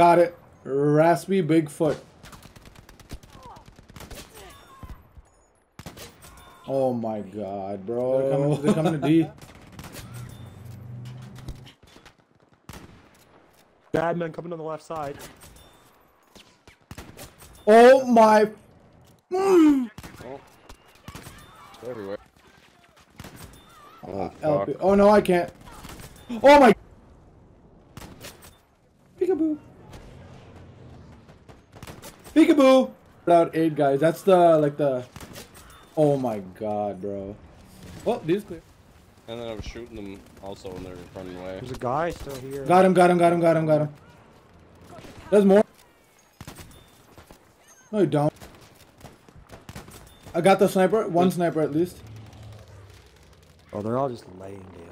Got it. Raspy Bigfoot. Oh my god, bro. They're coming, they're coming to D. Bad man coming on the left side. Oh my. Mm. Oh. Everywhere. Oh, LP. Oh no, I can't. Oh my. Peekaboo. Peekaboo. Without aid, guys. That's the like the. Oh my god, bro. Oh, these clear. And then I was shooting them also when they were running away. There's a guy still here. Got him. Got him. Got him. Got him. Got him. There's more. No, you don't. I got the sniper. One sniper at least. Oh, they're all just laying down